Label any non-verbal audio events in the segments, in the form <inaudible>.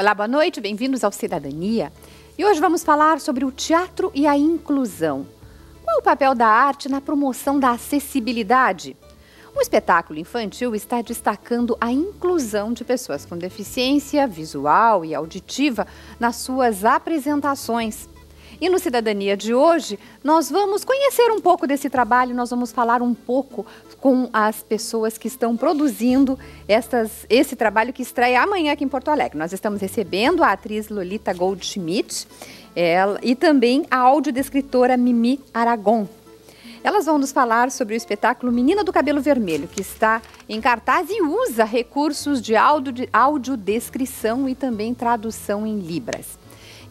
Olá, boa noite, bem-vindos ao Cidadania. E hoje vamos falar sobre o teatro e a inclusão. Qual o papel da arte na promoção da acessibilidade? O espetáculo infantil está destacando a inclusão de pessoas com deficiência visual e auditiva nas suas apresentações. E no Cidadania de hoje, nós vamos conhecer um pouco desse trabalho, nós vamos falar um pouco com as pessoas que estão produzindo esse trabalho que estreia amanhã aqui em Porto Alegre. Nós estamos recebendo a atriz Lolita Goldschmidt ela, e também a audiodescritora Mimi Aragon. Elas vão nos falar sobre o espetáculo Menina do Cabelo Vermelho, que está em cartaz e usa recursos de audiodescrição e também tradução em Libras.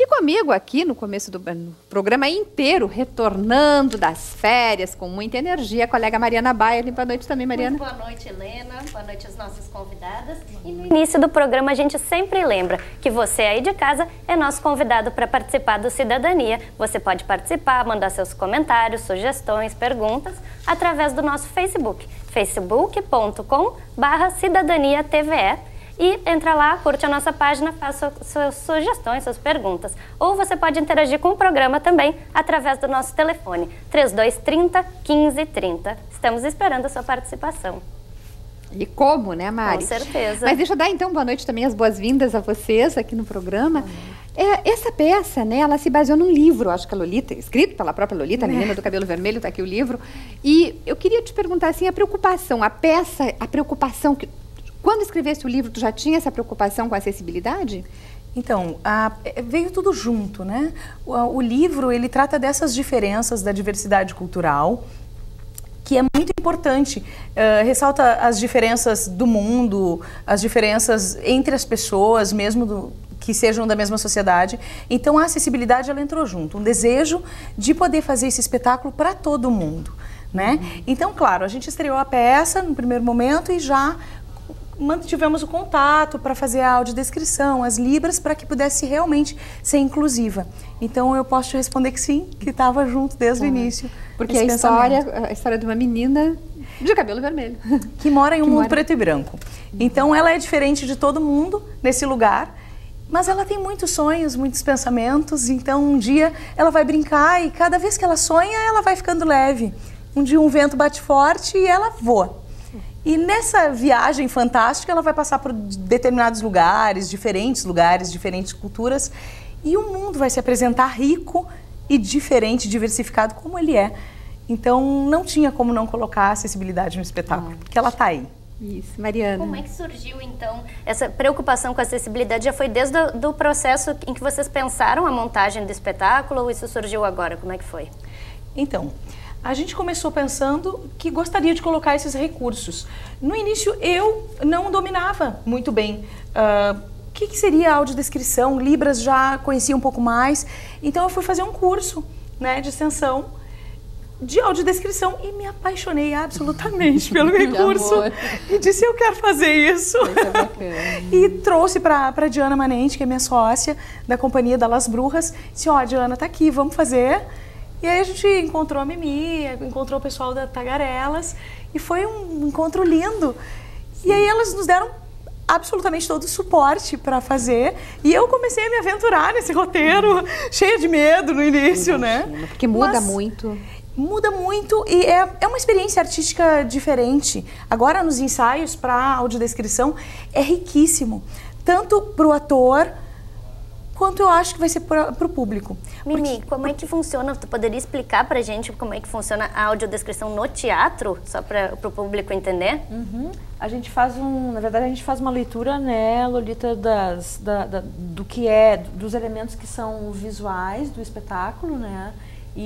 E comigo aqui no começo do programa inteiro, retornando das férias com muita energia, a colega Mariana Baia. Boa noite também, Mariana. Muito boa noite, Helena. Boa noite às nossas convidadas. E no início do programa a gente sempre lembra que você aí de casa é nosso convidado para participar do Cidadania. Você pode participar, mandar seus comentários, sugestões, perguntas através do nosso Facebook, facebook.com barra cidadania TVE e entra lá, curte a nossa página, faça suas sugestões, suas perguntas. Ou você pode interagir com o programa também através do nosso telefone 3230 1530. Estamos esperando a sua participação. E como, né, Mari? Com certeza. Mas deixa eu dar então boa noite também, as boas-vindas a vocês aqui no programa. É, essa peça, né, ela se baseou num livro, acho que a Lolita, escrito pela própria Lolita, a menina do cabelo vermelho, está aqui o livro. E eu queria te perguntar assim, a preocupação, a peça, a preocupação que quando escrevesse o livro, tu já tinha essa preocupação com a acessibilidade? Então, a, veio tudo junto, né? O, o, livro, ele trata dessas diferenças da diversidade cultural, que é muito importante. Uh, ressalta as diferenças do mundo, as diferenças entre as pessoas, mesmo do, que sejam da mesma sociedade. Então, a acessibilidade, ela entrou junto. Um desejo de poder fazer esse espetáculo para todo mundo. Né? Uhum. Então, claro, a gente estreou a peça no primeiro momento e já mantivemos o contato para fazer a audiodescrição, as libras, para que pudesse realmente ser inclusiva. Então eu posso te responder que sim, que estava junto desde o início. Porque a história, a história de uma menina de cabelo vermelho. <laughs> Que mora em um que mundo mora... preto e branco. Então ela é diferente de todo mundo nesse lugar. Mas ela tem muitos sonhos, muitos pensamentos, então um dia ela vai brincar e cada vez que ela sonha, ela vai ficando leve. Um dia um vento bate forte e ela voa. E nessa viagem fantástica, ela vai passar por determinados lugares, diferentes lugares, diferentes culturas, e o mundo vai se apresentar rico e diferente, diversificado como ele é. Então, não tinha como não colocar acessibilidade no espetáculo, ah. porque ela está aí. Isso, Mariana. Como é que surgiu, então, essa preocupação com a acessibilidade? Já foi desde o do processo em que vocês pensaram a montagem do espetáculo ou isso surgiu agora? Como é que foi? Então, a gente começou pensando que gostaria de colocar esses recursos. No início, eu não dominava muito bem. Uh, o que, que seria audiodescrição, Libras já conhecia um pouco mais, então eu fui fazer um curso né, de extensão de audiodescrição e me apaixonei absolutamente pelo <laughs> recurso e disse eu quero fazer isso. <laughs> E trouxe para a Diana Manente que é minha sócia da companhia da Las Brujas disse ó oh, Diana tá aqui vamos fazer e aí a gente encontrou a Mimi, encontrou o pessoal da Tagarelas e foi um encontro lindo. E aí elas nos deram absolutamente todo o suporte para fazer. E eu comecei a me aventurar nesse roteiro, uhum. cheia de medo no início, né? Porque muda Mas, muito. Muda muito e é, é uma experiência artística diferente. Agora, nos ensaios para audiodescrição, é riquíssimo. Tanto para o ator quanto eu acho que vai ser para o público. Mimi, porque, como é que funciona? Tu poderia explicar para a gente como é que funciona a audiodescrição no teatro, só para o público entender? Uhum. A gente faz um, na verdade a gente faz uma leitura, né, Lolita, das, da, da, do que é, dos elementos que são visuais do espetáculo, né, e,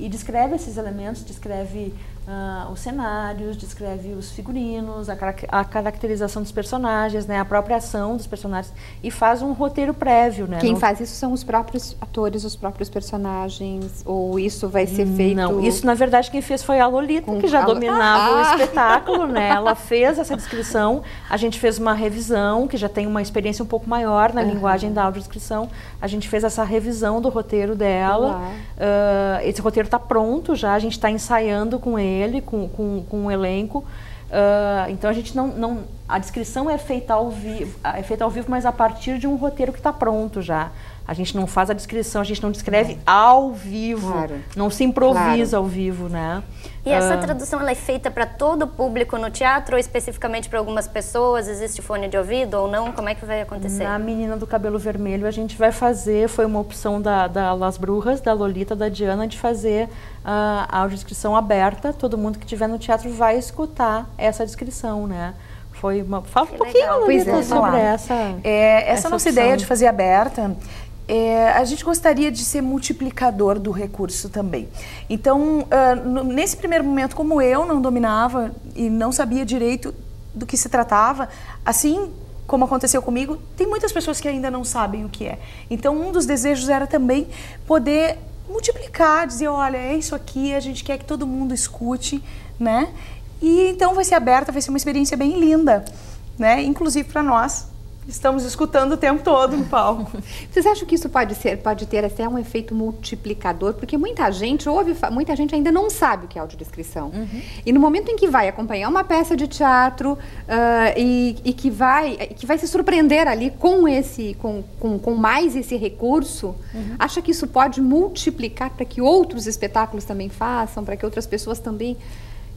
e, e descreve esses elementos, descreve uh, os cenários, descreve os figurinos, a, a, caracterização dos personagens, né, a própria ação dos personagens e faz um roteiro prévio, né? Quem faz isso são os próprios atores, os próprios personagens, ou isso vai ser feito? Não, isso na verdade quem fez foi a Lolita, Com que já a... dominava ah! o espetáculo, né? <laughs> Ela fez essa descrição, a gente fez uma revisão, que já tem uma experiência um pouco maior na uhum. linguagem da audiodescrição, a gente fez essa revisão do roteiro dela, uh, esse roteiro está pronto já, a gente está ensaiando com ele ele, com, com, com um elenco. Uh, então a gente não, não, a descrição é feita ao vivo, é feita ao vivo, mas a partir de um roteiro que está pronto já. A gente não faz a descrição, a gente não descreve ao vivo, claro. não se improvisa claro. ao vivo, né? E essa uh, tradução ela é feita para todo o público no teatro ou especificamente para algumas pessoas? Existe fone de ouvido ou não? Como é que vai acontecer? Na Menina do Cabelo Vermelho a gente vai fazer, foi uma opção da, da Las Brujas, da Lolita, da Diana, de fazer uh, a audiodescrição aberta. Todo mundo que estiver no teatro vai escutar essa descrição, né? Foi uma... Fala um pouquinho, Lolita, é, sobre essa... É, essa, essa nossa opção. ideia de fazer aberta é, a gente gostaria de ser multiplicador do recurso também. Então, uh, no, nesse primeiro momento, como eu não dominava e não sabia direito do que se tratava, assim como aconteceu comigo, tem muitas pessoas que ainda não sabem o que é. Então, um dos desejos era também poder multiplicar, dizer, olha, é isso aqui, a gente quer que todo mundo escute, né? E então vai ser aberta, vai ser uma experiência bem linda, né? Inclusive para nós, estamos escutando o tempo todo no palco. <laughs> Vocês acham que isso pode ser, pode ter até um efeito multiplicador? Porque muita gente ouve, muita gente ainda não sabe o que é audiodescrição. Uhum. E no momento em que vai acompanhar uma peça de teatro uh, e, e, que vai que vai se surpreender ali com esse, com, com, com mais esse recurso, uhum. acha que isso pode multiplicar para que outros espetáculos também façam, para que outras pessoas também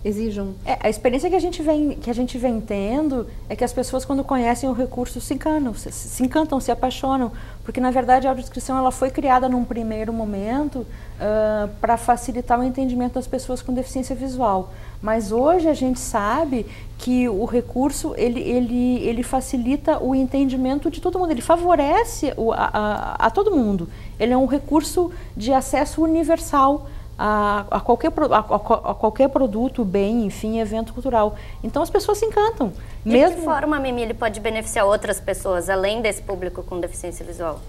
exijam. É, a experiência que a gente vem que a gente vem tendo é que as pessoas quando conhecem o recurso se encantam, se, se encantam, se apaixonam, porque na verdade a audiodescrição ela foi criada num primeiro momento uh, para facilitar o entendimento das pessoas com deficiência visual. Mas hoje a gente sabe que o recurso ele, ele, ele facilita o entendimento de todo mundo, ele favorece o, a, a, a todo mundo. Ele é um recurso de acesso universal a, a, qualquer, a, a, qualquer produto, bem, enfim, evento cultural. Então as pessoas se encantam. E mesmo... de que forma, Mimi, ele pode beneficiar outras pessoas, além desse público com deficiência visual?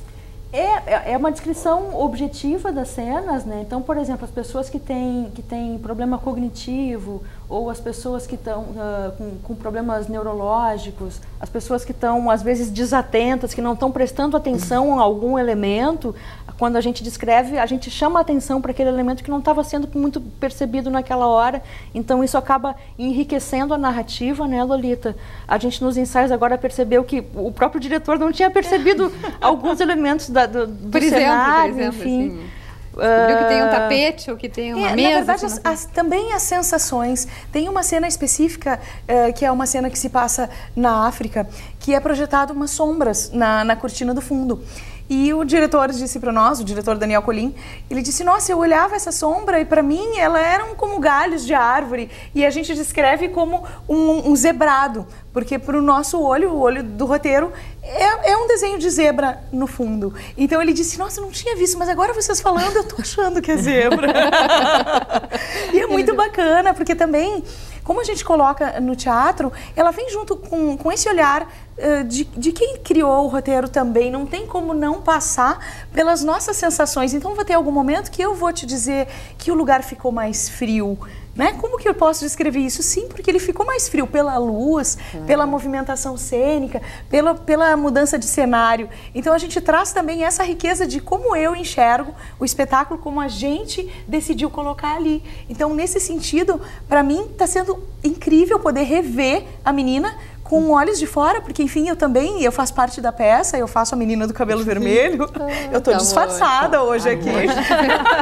É, é, é uma descrição objetiva das cenas, né? Então, por exemplo, as pessoas que têm, que têm problema cognitivo, ou as pessoas que estão uh, com, com, problemas neurológicos, as pessoas que estão, às vezes, desatentas, que não estão prestando atenção a algum elemento, quando a gente descreve, a gente chama a atenção para aquele elemento que não estava sendo muito percebido naquela hora. Então isso acaba enriquecendo a narrativa, né, Lolita? A gente nos ensaios agora percebeu que o próprio diretor não tinha percebido <laughs> alguns elementos da, do, do cenário, exemplo, por exemplo, enfim. Assim. Descobriu que tem um ah, tapete ou que tem uma é, mesa. Na verdade, as, as, também as sensações. Tem uma cena específica, uh, que é uma cena que se passa na África, que é projetado umas sombras na, na cortina do fundo. E o diretor disse para nós, o diretor Daniel Colim, ele disse: Nossa, eu olhava essa sombra e para mim ela eram como galhos de árvore. E a gente descreve como um, um zebrado, porque para o nosso olho, o olho do roteiro, é, é, um desenho de zebra no fundo. Então ele disse: Nossa, eu não tinha visto, mas agora vocês falando, eu tô achando que é zebra. <laughs> e é muito bacana, porque também como a gente coloca no teatro, ela vem junto com, com esse olhar uh, de, de quem criou o roteiro também. Não tem como não passar pelas nossas sensações. Então vai ter algum momento que eu vou te dizer que o lugar ficou mais frio. Né? Como que eu posso descrever isso? Sim, porque ele ficou mais frio pela luz, pela movimentação cênica, pela, pela mudança de cenário. Então a gente traz também essa riqueza de como eu enxergo o espetáculo, como a gente decidiu colocar ali. Então, nesse sentido, para mim está sendo incrível poder rever a menina com olhos de fora, porque enfim, eu também, eu faço parte da peça, eu faço a menina do cabelo vermelho. <laughs> eu tô tá disfarçada bom, hoje aqui.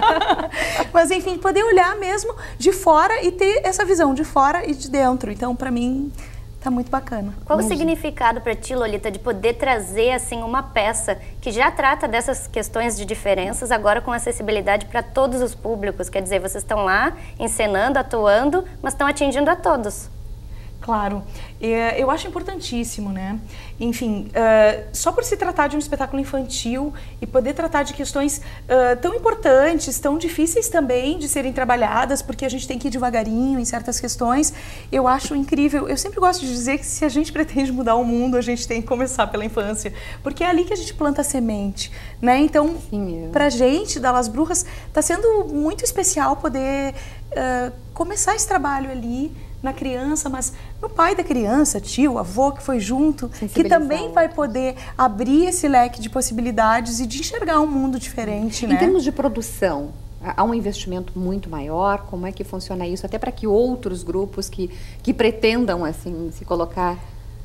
<laughs> Mas enfim, poder olhar mesmo de fora e ter essa visão de fora e de dentro. Então, para mim, Tá muito bacana. Qual o significado para ti, Lolita, de poder trazer assim uma peça que já trata dessas questões de diferenças, agora com acessibilidade para todos os públicos? Quer dizer, vocês estão lá encenando, atuando, mas estão atingindo a todos. Claro, é, eu acho importantíssimo, né? Enfim, uh, só por se tratar de um espetáculo infantil e poder tratar de questões uh, tão importantes, tão difíceis também de serem trabalhadas, porque a gente tem que ir devagarinho em certas questões, eu acho incrível. Eu sempre gosto de dizer que se a gente <laughs> pretende mudar o mundo, a gente tem que começar pela infância, porque é ali que a gente planta a semente, né? Então, para a gente, da Las Brujas, está sendo muito especial poder uh, começar esse trabalho ali na criança, mas no pai da criança, tio, avô que foi junto, que também vai poder abrir esse leque de possibilidades e de enxergar um mundo diferente, em né? Termos de produção, Há um investimento muito maior? Como é que funciona isso? Até para que outros grupos que, que pretendam assim se colocar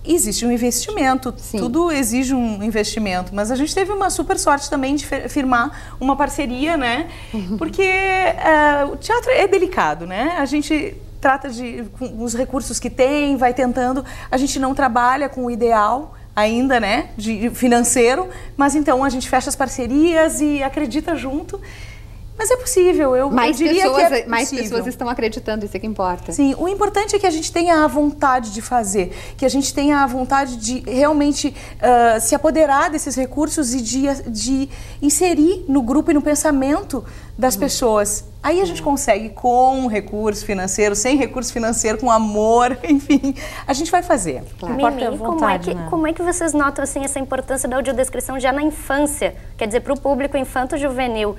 existe um investimento, Sim. tudo exige um investimento, mas a gente teve uma super sorte também de firmar uma parceria, né? <laughs> Porque uh, o teatro é delicado, né? A gente trata de com os recursos que tem, vai tentando, a gente não trabalha com o ideal ainda, né, de financeiro, mas então a gente fecha as parcerias e acredita junto. Mas é possível, eu, mais eu diria pessoas, que é Mais pessoas estão acreditando, isso é que importa. Sim, o importante é que a gente tenha a vontade de fazer, que a gente tenha a vontade de realmente uh, se apoderar desses recursos e de, de inserir no grupo e no pensamento das uhum. pessoas. Aí a gente consegue com recurso financeiro, sem recurso financeiro, com amor, <laughs> enfim, a gente vai fazer. Claro. Mimi, como, é que, né? como é que vocês notam assim, essa importância da audiodescrição já na infância? Quer dizer, para o público infanto-juvenil,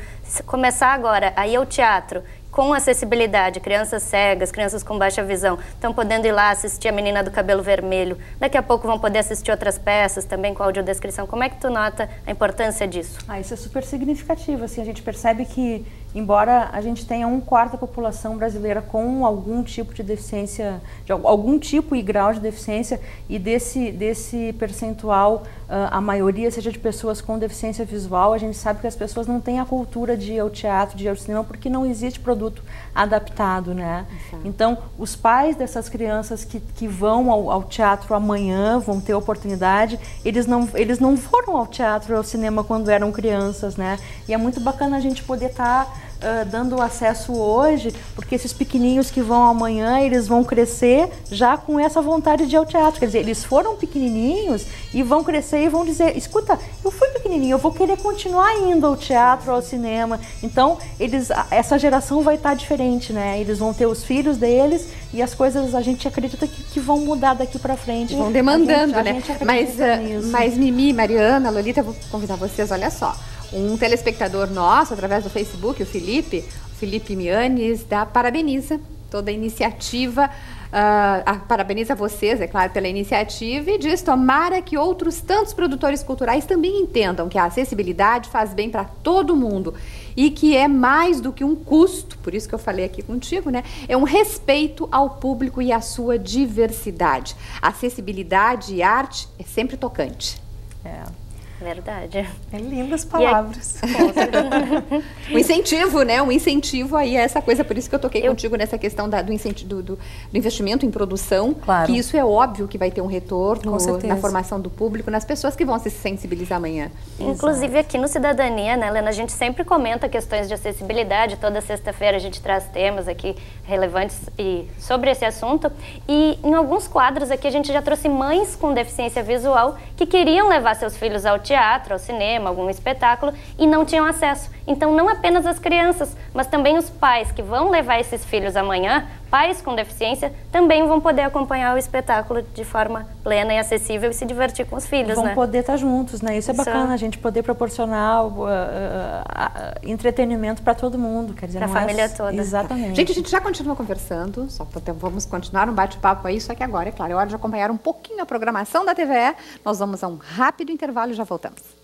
começar agora, aí é o teatro, com acessibilidade, crianças cegas, crianças com baixa visão, estão podendo ir lá assistir a menina do cabelo vermelho. Daqui a pouco vão poder assistir outras peças também com audiodescrição. Como é que tu nota a importância disso? Ah, isso é super significativo. Assim, a gente percebe que embora a gente tenha um quarto da população brasileira com algum tipo de deficiência, de algum tipo e grau de deficiência, e desse, desse percentual uh, a maioria seja de pessoas com deficiência visual, a gente sabe que as pessoas não têm a cultura de ir ao teatro, de ir ao cinema, porque não existe produto adaptado, né? Então, os pais dessas crianças que, que vão ao, ao, teatro amanhã, vão ter oportunidade, eles não, eles não foram ao teatro, ao cinema quando eram crianças, né? E é muito bacana a gente poder estar... Tá uh, dando acesso hoje, porque esses pequenininhos que vão amanhã, eles vão crescer já com essa vontade de ir ao teatro. Quer dizer, eles foram pequenininhos e vão crescer e vão dizer, escuta, eu fui pequenininho, eu vou querer continuar indo ao teatro, ao cinema. Então, eles, essa geração vai estar diferente, né? Eles vão ter os filhos deles e as coisas a gente acredita que, que vão mudar daqui para frente. Vão demandando, a gente, né? mas, uh, mas Mimi, Mariana, Lolita, vou convidar vocês, olha só um telespectador nosso, através do Facebook, o Felipe, Felipe Mianes, da Parabeniza toda a iniciativa. Uh, parabeniza vocês, é claro, pela iniciativa e diz: tomara que outros tantos produtores culturais também entendam que a acessibilidade faz bem para todo mundo e que é mais do que um custo, por isso que eu falei aqui contigo, né? É um respeito ao público e à sua diversidade. Acessibilidade e arte é sempre tocante. É. Verdade. É lindas palavras. <laughs> um incentivo, né? Um incentivo aí a essa coisa. Por isso que eu toquei eu... contigo nessa questão da, do, incentivo, do, do, do, investimento em produção. Claro. Que isso é óbvio que vai ter um retorno na formação do público, nas pessoas que vão se sensibilizar amanhã. Inclusive Exato. aqui no Cidadania, né, Helena, a gente sempre comenta questões de acessibilidade. Toda sexta-feira a gente traz temas aqui relevantes e sobre esse assunto. E em alguns quadros aqui a gente já trouxe mães com deficiência visual que queriam levar seus filhos ao teatro, ao cinema, algum espetáculo e não tinham acesso. Então, não apenas as crianças, mas também os pais que vão levar esses filhos amanhã, pais com deficiência, também vão poder acompanhar o espetáculo de forma plena e acessível e se divertir com os filhos, vão né? poder estar juntos, né? Isso é bacana, a gente poder proporcionar uh, uh, uh, entretenimento para todo mundo, quer dizer, a é família é... toda. Exatamente. Gente, a gente já continua conversando, só vamos continuar um bate-papo aí, só que agora, é claro, é hora de acompanhar um pouquinho a programação da TVE. Nós vamos a um rápido intervalo e já voltamos.